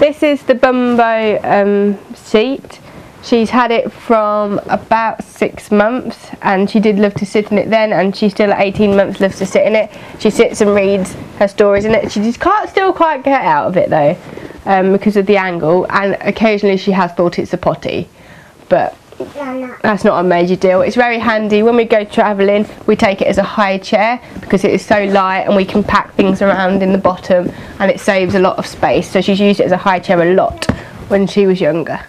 This is the Bumbo um, seat. She's had it from about six months and she did love to sit in it then and she still at 18 months loves to sit in it. She sits and reads her stories in it. She just can't still quite get out of it though um, because of the angle and occasionally she has thought it's a potty but that's not a major deal. It's very handy when we go travelling we take it as a high chair because it is so light and we can pack things around in the bottom and it saves a lot of space so she's used it as a high chair a lot when she was younger.